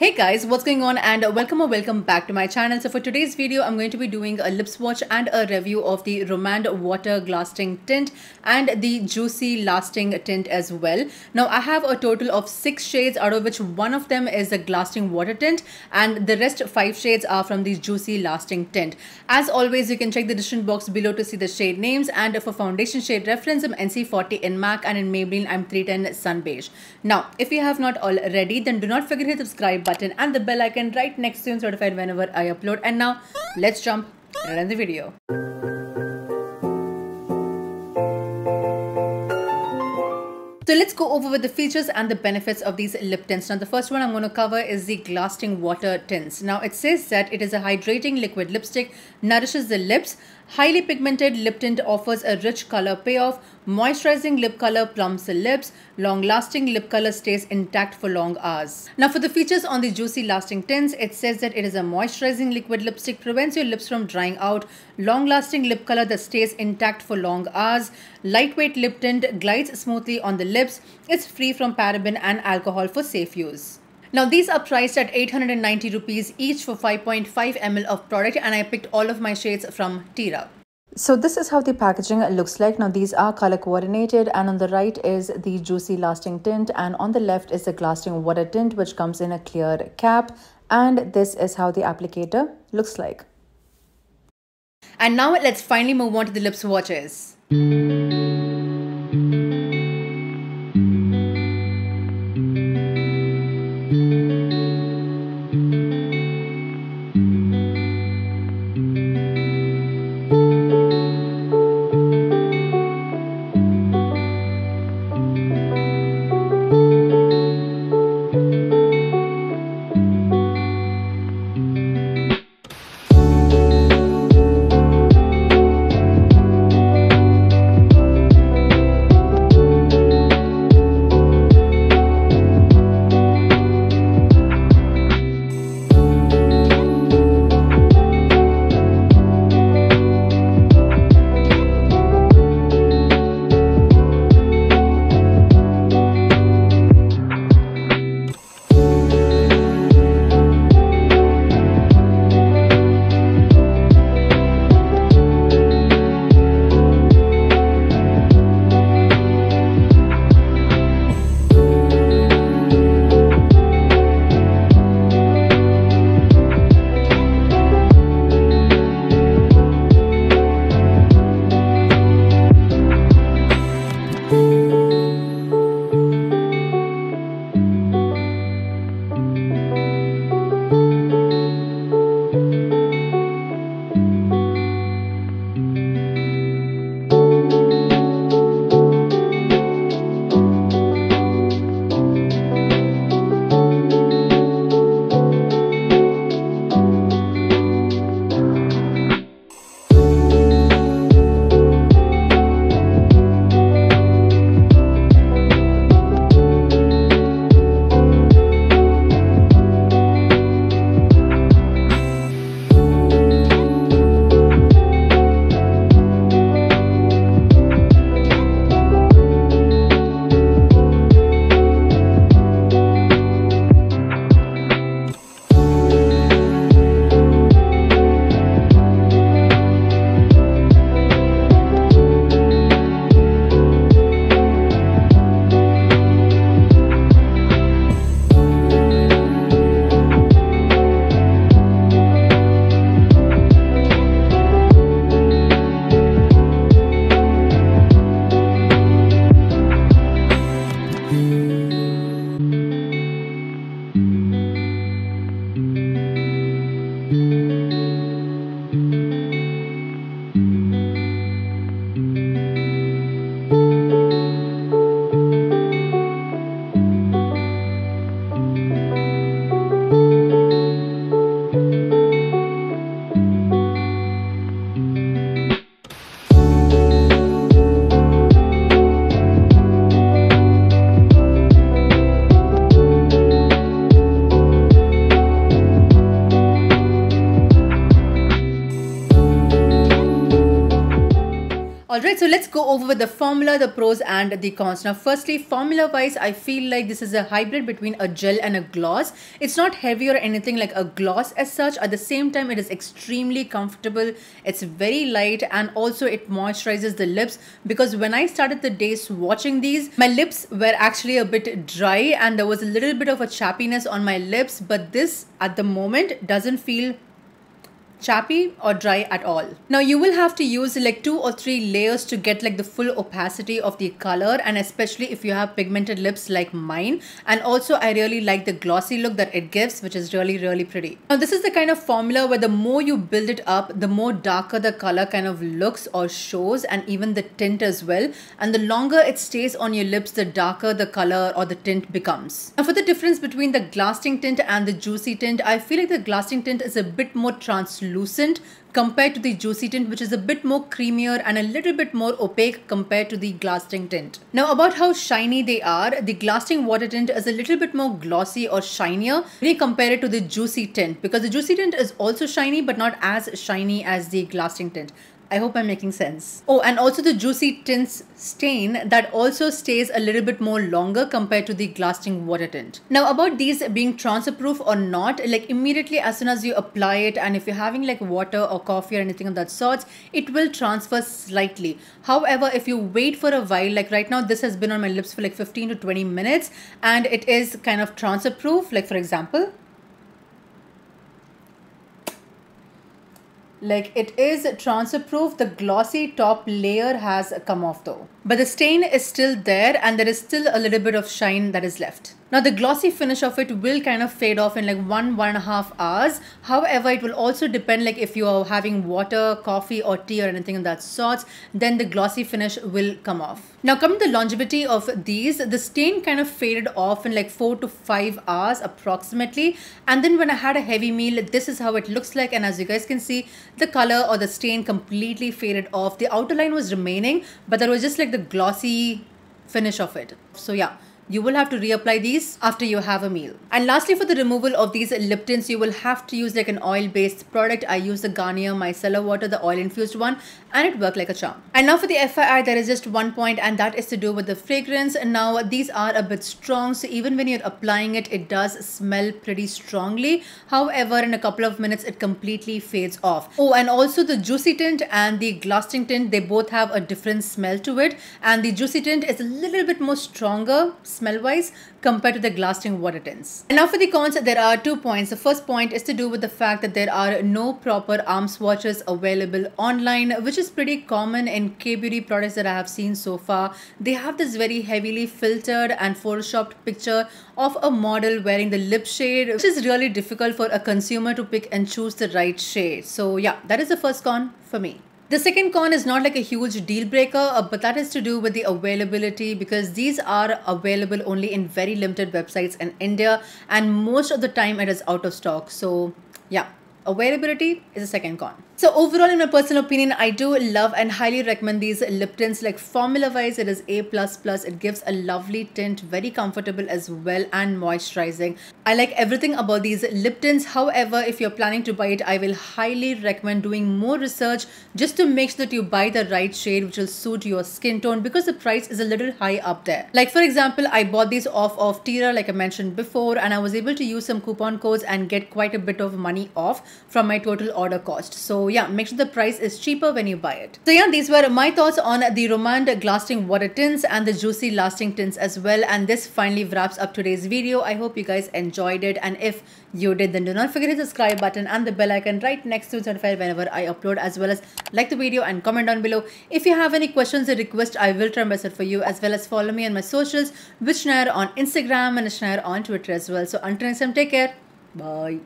Hey guys, what's going on and uh, welcome or welcome back to my channel. So for today's video, I'm going to be doing a lip swatch and a review of the Romand Water Lasting Tint and the Juicy Lasting Tint as well. Now I have a total of six shades out of which one of them is the Glasting Water Tint and the rest five shades are from the Juicy Lasting Tint. As always, you can check the description box below to see the shade names and for foundation shade reference, I'm NC40 in MAC and in Maybelline, I'm 310 Sun Beige. Now, if you have not already, then do not forget to subscribe button and the bell icon right next to you notified whenever I upload. And now let's jump right in the video. So let's go over with the features and the benefits of these lip tints. Now the first one I'm going to cover is the Glasting Water Tints. Now it says that it is a hydrating liquid lipstick, nourishes the lips, highly pigmented lip tint offers a rich color payoff, moisturizing lip color plumps the lips, long lasting lip color stays intact for long hours. Now for the features on the Juicy Lasting Tints, it says that it is a moisturizing liquid lipstick, prevents your lips from drying out, long lasting lip color that stays intact for long hours, lightweight lip tint glides smoothly on the lips, it's free from paraben and alcohol for safe use. Now these are priced at 890 rupees each for 5.5 ml of product and I picked all of my shades from Tira. So this is how the packaging looks like. Now these are color coordinated and on the right is the juicy lasting tint and on the left is the glasting water tint which comes in a clear cap and this is how the applicator looks like. And now let's finally move on to the lip swatches. Alright, so let's go over the formula, the pros and the cons. Now, firstly, formula wise, I feel like this is a hybrid between a gel and a gloss. It's not heavy or anything like a gloss as such. At the same time, it is extremely comfortable. It's very light and also it moisturizes the lips because when I started the day swatching these, my lips were actually a bit dry and there was a little bit of a chappiness on my lips. But this at the moment doesn't feel chappy or dry at all. Now you will have to use like two or three layers to get like the full opacity of the color and especially if you have pigmented lips like mine and also I really like the glossy look that it gives which is really really pretty. Now this is the kind of formula where the more you build it up the more darker the color kind of looks or shows and even the tint as well and the longer it stays on your lips the darker the color or the tint becomes. Now for the difference between the glasting tint and the juicy tint I feel like the glasting tint is a bit more translucent translucent compared to the juicy tint which is a bit more creamier and a little bit more opaque compared to the glasting tint. Now about how shiny they are, the glasting water tint is a little bit more glossy or shinier when you compare it to the juicy tint because the juicy tint is also shiny but not as shiny as the glasting tint. I hope I'm making sense. Oh, and also the Juicy Tints stain that also stays a little bit more longer compared to the Glasting Water Tint. Now about these being transfer proof or not, like immediately as soon as you apply it and if you're having like water or coffee or anything of that sort, it will transfer slightly. However, if you wait for a while, like right now this has been on my lips for like 15 to 20 minutes and it is kind of transfer proof, like for example, like it is transfer proof. The glossy top layer has come off though. But the stain is still there and there is still a little bit of shine that is left now the glossy finish of it will kind of fade off in like one, one and a half hours. However, it will also depend like if you are having water, coffee or tea or anything of that sort, then the glossy finish will come off. Now coming to the longevity of these, the stain kind of faded off in like four to five hours approximately. And then when I had a heavy meal, this is how it looks like. And as you guys can see, the color or the stain completely faded off. The outer line was remaining, but there was just like the glossy finish of it. So yeah you will have to reapply these after you have a meal. And lastly, for the removal of these lip tints, you will have to use like an oil-based product. I use the Garnier Micellar Water, the oil-infused one, and it worked like a charm. And now for the FYI, there is just one point, and that is to do with the fragrance. And now these are a bit strong, so even when you're applying it, it does smell pretty strongly. However, in a couple of minutes, it completely fades off. Oh, and also the Juicy Tint and the Glasting Tint, they both have a different smell to it. And the Juicy Tint is a little bit more stronger, smell wise compared to the glasting water tints. And now for the cons, there are two points. The first point is to do with the fact that there are no proper arm swatches available online, which is pretty common in K-beauty products that I have seen so far. They have this very heavily filtered and photoshopped picture of a model wearing the lip shade, which is really difficult for a consumer to pick and choose the right shade. So yeah, that is the first con for me. The second con is not like a huge deal breaker, uh, but that is to do with the availability because these are available only in very limited websites in India and most of the time it is out of stock. So yeah, availability is a second con. So overall, in my personal opinion, I do love and highly recommend these lip tints. Like formula wise, it is A++. It gives a lovely tint, very comfortable as well and moisturizing. I like everything about these lip tints. However, if you're planning to buy it, I will highly recommend doing more research just to make sure that you buy the right shade which will suit your skin tone because the price is a little high up there. Like for example, I bought these off of Tira like I mentioned before and I was able to use some coupon codes and get quite a bit of money off from my total order cost. So yeah, make sure the price is cheaper when you buy it. So yeah, these were my thoughts on the Romand Glasting Water Tints and the Juicy Lasting Tints as well. And this finally wraps up today's video. I hope you guys enjoyed it. And if you did, then do not forget the subscribe button and the bell icon right next to the notify whenever I upload as well as like the video and comment down below. If you have any questions or requests, I will try my best for you as well as follow me on my socials, which on Instagram and Shnair on Twitter as well. So until next time, take care. Bye.